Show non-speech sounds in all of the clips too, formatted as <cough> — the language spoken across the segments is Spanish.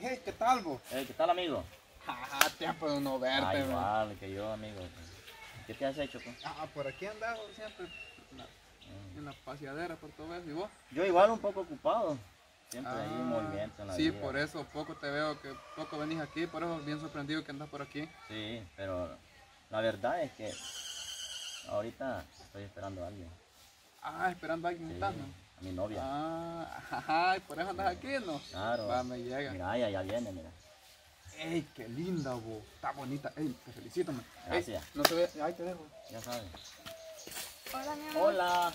Hey, ¿qué tal vos? Eh, ¿Qué tal, amigo? Ajá, tiempo de no verte. Ah, man. igual que yo, amigo. ¿Qué te has hecho, pues? Ah, por aquí andaba siempre en la, en la paseadera por todo eso. ¿Y vos? Yo igual un poco ocupado. Siempre hay un Ah, movimiento en la Sí, vida. por eso poco te veo, que poco venís aquí, por eso bien sorprendido que andas por aquí. Sí, pero la verdad es que ahorita estoy esperando a alguien. Ah, esperando a alguien Sí, estás, ¿no? A mi novia. Ah, <laughs> ajá, y por eso andas aquí, ¿no? Claro. Va, me llega. Mira, ella ya viene, mira. Ey, qué linda, vos. Está bonita. Ey, te felicito, man. Ey, Gracias. no se ve. Ahí te dejo. Ya sabes. Hola, mi amor. Hola.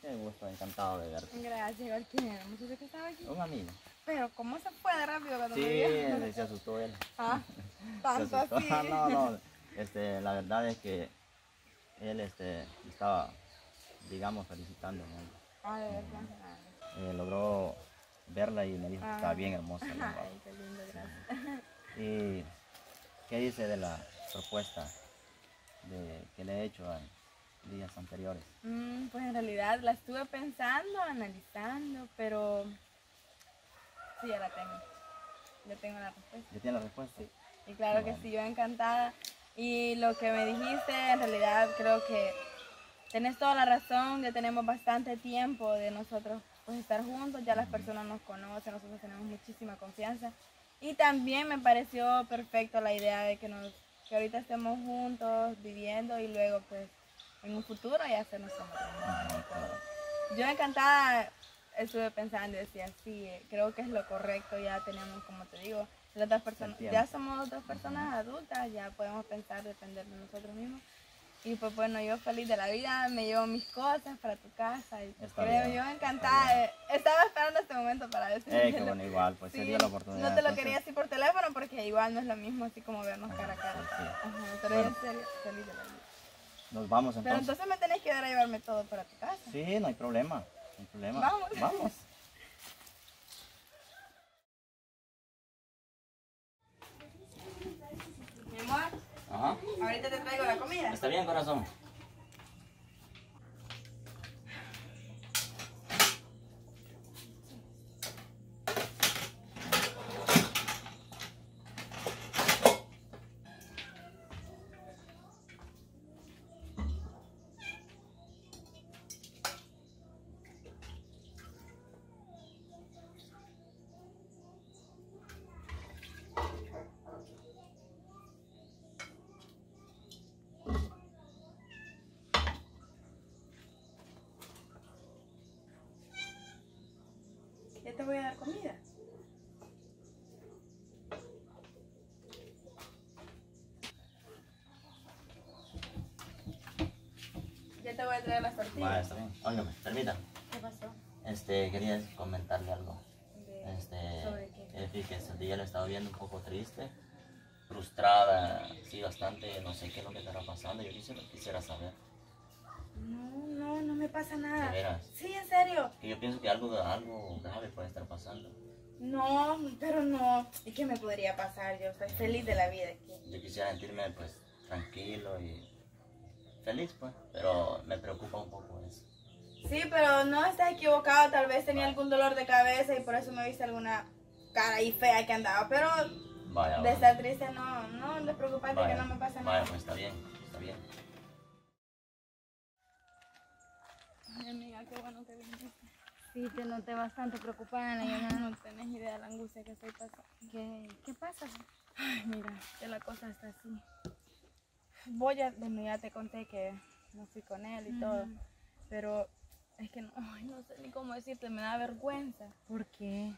Qué gusto, encantado de verte. Gracias, igual que era muchacho que estaba aquí. Un amigo. Pero, ¿cómo se fue de rápido cuando Sí, me vio? se asustó él. Ah, <laughs> Se tanto asustó. así. <laughs> No, no. Este, la verdad es que él este, estaba, digamos, felicitándome. Ah, de verdad. Eh, logró verla y me dijo que estaba bien hermosa. <laughs> Ay, qué lindo, gracias. ¿Y qué dice de la propuesta de, que le he hecho en días anteriores? Mm, pues en realidad la estuve pensando, analizando, pero sí, ya la tengo. Ya tengo la respuesta. ¿Ya tiene la respuesta? Y claro que sí, yo encantada. Y lo que me dijiste, en realidad creo que tenés toda la razón, ya tenemos bastante tiempo de nosotros pues, estar juntos, ya las personas nos conocen, nosotros tenemos muchísima confianza. Y también me pareció perfecto la idea de que, nos, que ahorita estemos juntos, viviendo y luego pues en un futuro ya se nos. Yo encantada estuve pensando y decía, sí, creo que es lo correcto, ya tenemos, como te digo, las dos personas, ya somos dos personas adultas, ya podemos pensar, depender de nosotros mismos. Y pues bueno, yo feliz de la vida, me llevo mis cosas para tu casa y pues creo, yo encantada, eh, estaba esperando este momento para decirte. Eh, qué bueno, igual, pues se dio la oportunidad. No te lo entonces, quería decir por teléfono porque igual no es lo mismo así como vernos cara a cara. sí, sí. Ajá, pero Bueno. en serio, feliz de la vida. Nos vamos Pero entonces. entonces me tenés que dar a llevarme todo para tu casa. Sí, no hay problema. No hay problema. Vamos. Vamos. Mi amor, Ajá. ahorita te traigo la comida. Está bien, corazón. Voy a dar comida. Ya te voy a traer las tortillas. está bien. Óigame, permítame. ¿Qué pasó? Este, quería comentarle algo. De- Este, ¿Sobre qué? eh, fíjese, el día le estaba viendo un poco triste, frustrada, sí, bastante, no sé qué es lo que estará pasando. Yo quisiera, quisiera saber. No, no, no me pasa nada. De veras. Sí, en serio. Que yo pienso que algo, algo grave puede estar pasando. No, pero no. ¿Y qué me podría pasar? Yo estoy feliz de la vida aquí. Yo quisiera sentirme pues tranquilo y feliz pues, pero me preocupa un poco eso. Sí, pero no estás equivocado. Tal vez tenía algún dolor de cabeza y por eso me viste alguna cara ahí fea que andaba. Pero Vaya, de vaya. estar triste, no, no, no te preocupes que no me pasa vaya, nada. pues está bien, está bien. Ay, amiga, qué bueno que viniste. Sí, te noté bastante preocupada en la llamada. No tenés idea de la angustia que estoy pasando. ¿Qué, qué pasa? Ay, mira, que la cosa está así. Voy a, bueno, ya te conté que no fui con él y todo, pero es que no, ay, no sé ni cómo decirte, me da vergüenza. ¿Por qué?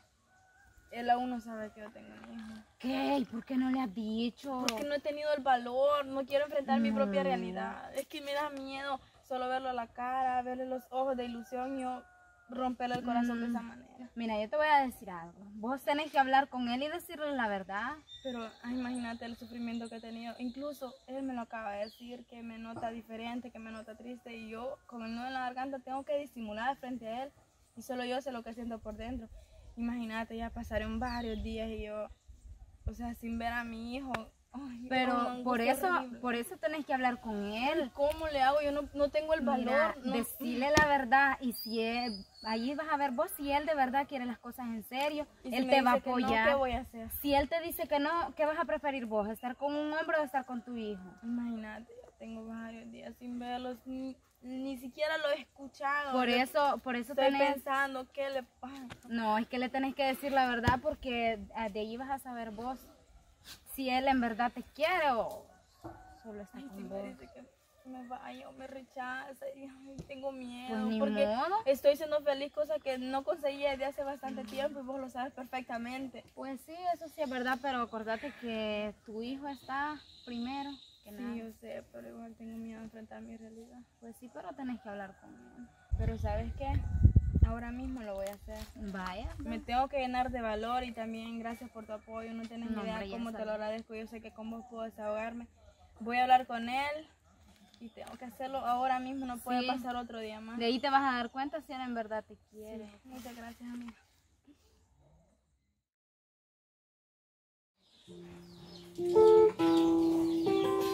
Él aún no sabe que yo tengo un hijo. ¿Qué? ¿Y por qué no le has dicho? Porque no he tenido el valor, no quiero enfrentar mi propia realidad. Es que me da miedo solo verlo a la cara, verle los ojos de ilusión y yo romperle el corazón de esa manera. Mira, yo te voy a decir algo. Vos tenés que hablar con él y decirle la verdad. Pero ay, imagínate el sufrimiento que he tenido. Incluso él me lo acaba de decir, que me nota diferente, que me nota triste. Y yo con el nudo en la garganta tengo que disimular frente a él. Y solo yo sé lo que siento por dentro. Imagínate, ya pasaron varios días y yo, o sea, sin ver a mi hijo, Ay, Pero por eso, horrible. por eso tenés que hablar con él. ¿Cómo le hago? Yo no, no tengo el valor. Mira, no- decirle la verdad y si él, ahí vas a ver vos si él de verdad quiere las cosas en serio, si él te va a dice que apoyar. ¿Qué voy a hacer? Si él te dice que no, ¿qué vas a preferir vos? ¿Estar con un hombre o estar con tu hijo? Imagínate, ya tengo varios días sin verlos, ni, ni siquiera lo he escuchado. Por eso, por eso estoy tenés, pensando qué le pasa. no, es que le tenés que decir la verdad porque ah, de ahí vas a saber vos si él en verdad te quiere o solo está Ay, con me vos. dice que me vaya o me rechaza, y, tengo miedo. Pues porque modo. estoy siendo feliz, cosa que no conseguí desde hace bastante tiempo y vos lo sabes perfectamente. Pues sí, eso sí es verdad, pero acordate que tu hijo está primero que nada. Sí, yo sé, pero igual tengo miedo de enfrentar mi realidad. Pues sí, pero tenés que hablar con él. Pero ¿sabes qué? Ahora mismo lo voy a hacer. Vaya. Me tengo que llenar de valor y también gracias por tu apoyo. No tienes No, ni idea cómo te lo agradezco. Yo sé que con vos puedo desahogarme. Voy a hablar con él y tengo que hacerlo ahora mismo. No puede Sí. pasar otro día más. De ahí te vas a dar cuenta si él en verdad te quiere. Sí, Muchas gracias, amiga.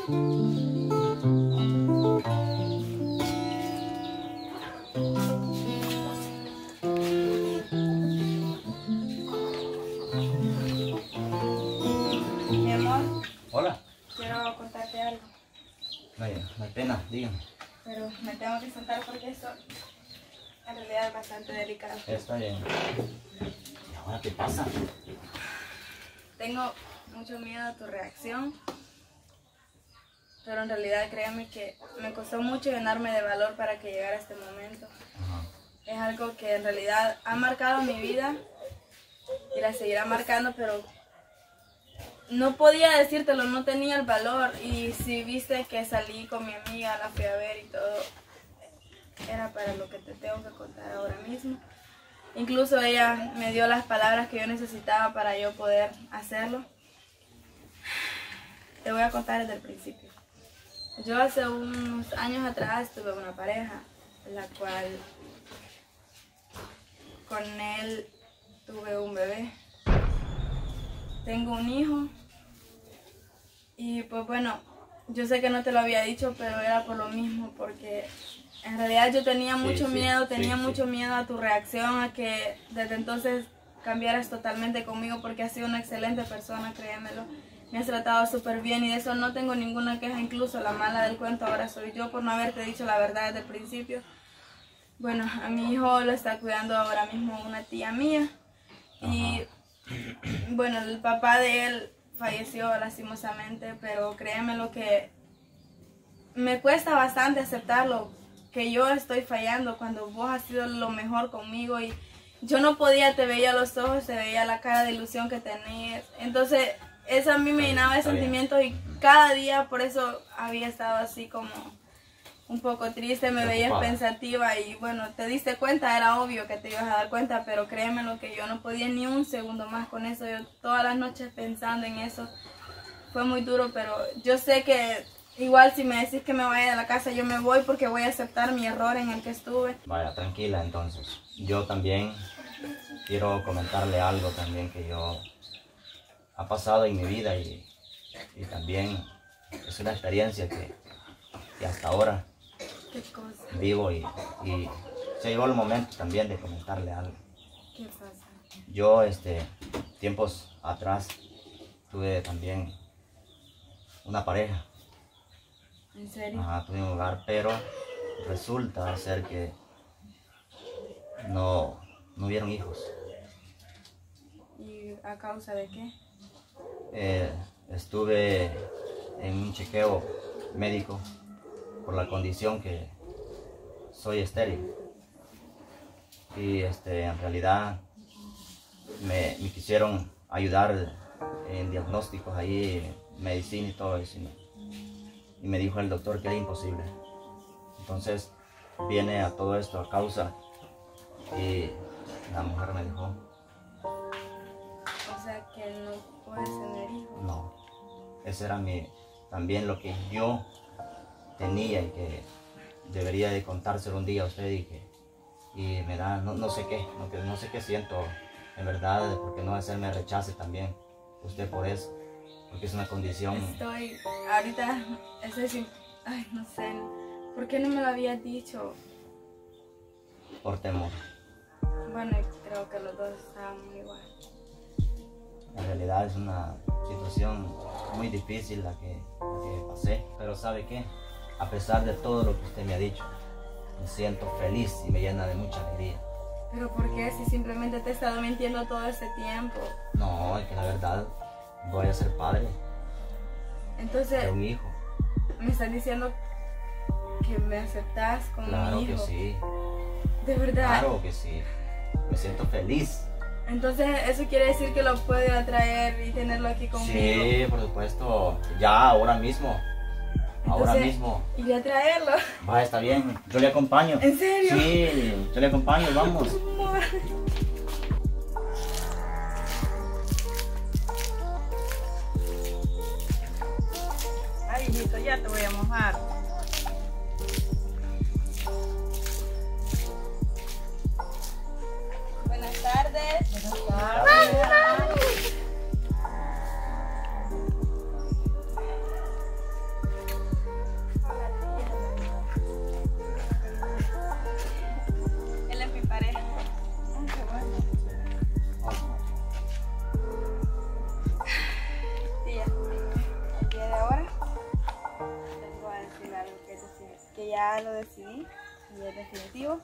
Mi Vaya, no hay pena, dígame. pero me tengo que sentar porque eso en realidad es bastante delicado. Está bien. ¿Y ahora qué pasa? Tengo mucho miedo a tu reacción, pero en realidad créeme que me costó mucho llenarme de valor para que llegara este momento. Ajá. Es algo que en realidad ha marcado mi vida y la seguirá marcando, pero no podía decírtelo, no tenía el valor y si viste que salí con mi amiga, la fui a ver y todo, era para lo que te tengo que contar ahora mismo. Incluso ella me dio las palabras que yo necesitaba para yo poder hacerlo. Te voy a contar desde el principio. Yo hace unos años atrás tuve una pareja, la cual con él tuve un bebé. Tengo un hijo. Y pues bueno, yo sé que no te lo había dicho, pero era por lo mismo, porque en realidad yo tenía mucho sí, miedo, tenía sí. mucho miedo a tu reacción, a que desde entonces cambiaras totalmente conmigo, porque has sido una excelente persona, créemelo. Me has tratado súper bien y de eso no tengo ninguna queja, incluso la mala del cuento ahora soy yo por no haberte dicho la verdad desde el principio. Bueno, a mi hijo lo está cuidando ahora mismo una tía mía. Y bueno, el papá de él falleció lastimosamente, pero créeme lo que me cuesta bastante aceptarlo, que yo estoy fallando cuando vos has sido lo mejor conmigo y yo no podía, te veía los ojos, te veía la cara de ilusión que tenías. Entonces, eso a mí me llenaba de sentimientos y cada día por eso había estado así como un poco triste, me veías pensativa y bueno, te diste cuenta, era obvio que te ibas a dar cuenta, pero créeme lo que yo no podía ni un segundo más con eso, yo todas las noches pensando en eso, fue muy duro, pero yo sé que igual si me decís que me vaya de la casa, yo me voy porque voy a aceptar mi error en el que estuve. Vaya, tranquila entonces. Yo también quiero comentarle algo también que yo ha pasado en mi vida y, y también es una experiencia que, que hasta ahora ¿Qué cosa? vivo y, y se llegó el momento también de comentarle algo. ¿Qué pasa? Yo, este, tiempos atrás, tuve también una pareja, ¿En serio? Ajá, tuve un hogar, pero resulta ser que no, no hubieron hijos. ¿Y a causa de qué? Eh, estuve en un chequeo médico por la condición que soy estéril. Y este, en realidad me, me quisieron ayudar en diagnósticos ahí, medicina y todo eso. Y me, y me dijo el doctor que era imposible. Entonces viene a todo esto a causa y la mujer me dijo, O sea que no puedes tener hijos. No, ese era mi, también lo que yo tenía y que debería de contárselo un día a usted y que y me da, no, no sé qué, no, que- no sé qué siento en verdad, porque no hacerme rechace también usted por eso, porque es una condición Estoy, ahorita, estoy sin, ay, no sé, ¿por qué no me lo habías dicho? por temor. Bueno, creo que los dos estaban igual. En realidad es una situación muy difícil la que, la que pasé, pero ¿sabe qué? A pesar de todo lo que usted me ha dicho, me siento feliz y me llena de mucha alegría. Pero ¿por qué si simplemente te he estado mintiendo todo este tiempo? No, es que la verdad voy a ser padre Entonces, de un hijo. me estás diciendo que me aceptas como Claro mi que hijo. sí, De verdad. claro que sí. Me siento feliz. Entonces, eso quiere decir que lo puedo atraer y tenerlo aquí conmigo. Sí, por supuesto. Ya, ahora mismo. Ahora mismo. Iré a traerlo. Va, está bien. Yo le acompaño. ¿En serio? Sí, yo le acompaño, vamos. Ay, hijito, ya te voy a mojar. Decir algo que, es decir, que ya lo decidí y es definitivo.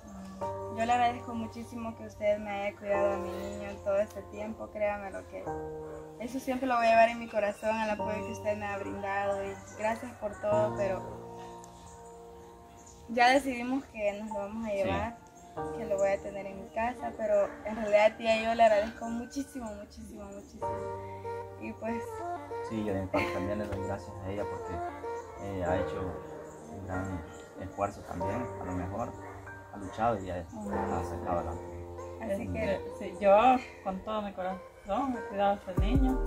Yo le agradezco muchísimo que usted me haya cuidado a mi niño todo este tiempo, créame lo que eso siempre lo voy a llevar en mi corazón, el apoyo que usted me ha brindado y gracias por todo, pero ya decidimos que nos lo vamos a llevar, que lo voy a tener en mi casa, pero en realidad tía yo le agradezco muchísimo, muchísimo, muchísimo. Y pues Sí, yo de mi parte también le doy gracias a ella porque eh, ha hecho un gran esfuerzo también, a lo mejor ha luchado y ha, ha sacado adelante. así que Este, sí, yo con todo mi corazón he cuidado a este niño.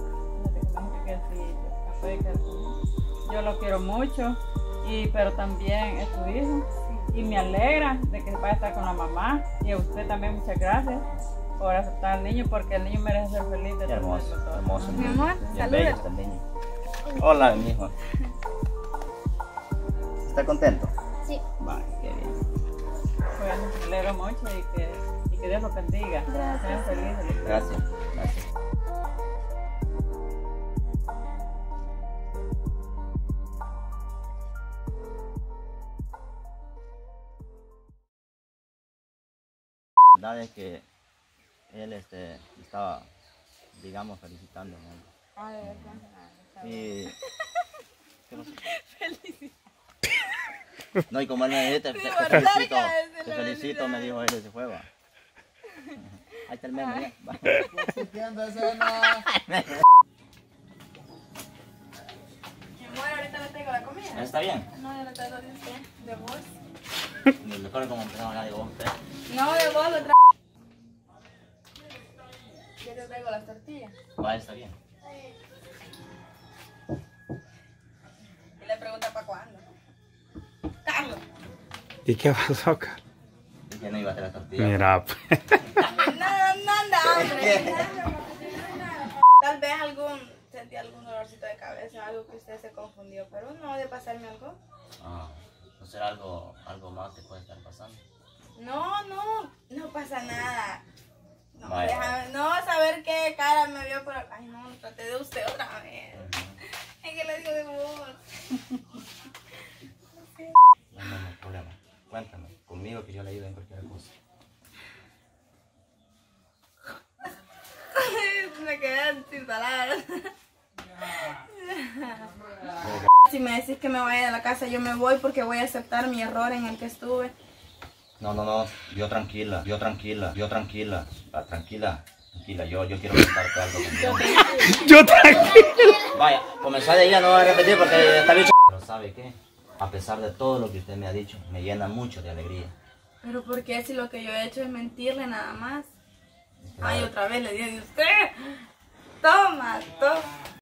Desde que que conmigo. Yo lo quiero mucho, y, pero también es su hijo. Y me alegra de que vaya a estar con la mamá. Y a usted también muchas gracias por aceptar al niño porque el niño merece ser feliz de hermoso, todo. hermoso. Mi amor, el niño. Hola, mi hijo. ¿Está contento? Sí. Vale, qué bien. Bueno, me alegro mucho y que, y que Dios lo bendiga. Gracias. Sean felices. Gracias, gracias. La verdad es que él este, estaba, digamos, felicitando. ¿no? Ay, de verdad. Y... <laughs> ¿Qué? No, y como él me dice, te, te- te felicito, te felicito, me dijo él, ese juego. Ahí está el meme. Va. Amor, ahorita le traigo la comida. ¿Está bien? No, yo le traigo de usted, de vos. Me recuerdo como empezamos a hablar de vos, usted. No, de vos lo traigo. Yo te traigo las tortillas. Va, está bien. Y le pregunta para cuándo. ¿Y qué pasó acá? ¿Por qué no iba a hacer la tortilla? Mira, <laughs> pues. No, no anda hambre. Tal vez algún, sentí algún dolorcito de cabeza, algo que usted se confundió, pero no de pasarme algo. Ah, ¿No será algo, algo más que puede estar pasando? No, no, no pasa nada. No, déjame, no saber qué cara me vio, pero. Ay, no, traté de usted otra vez. Es que le digo de vos. No, no, no hay problema. Cuéntame, conmigo que yo le ayudo en cualquier cosa. <laughs> me quedé sin palabras. Si me decís que me vaya de la casa, yo me voy porque voy a aceptar mi error en el que estuve. No, no, no, yo tranquila, yo tranquila, yo tranquila, Ah, tranquila, tranquila, yo, yo quiero contarte algo. Yo tranquilo. Vaya, comenzar de ya no voy a repetir porque está bicho. Pero ¿sabe qué? A pesar de todo lo que usted me ha dicho, me llena mucho de alegría. Pero ¿por qué si lo que yo he hecho es mentirle nada más? Ay, otra vez le dije a usted. Toma, toma.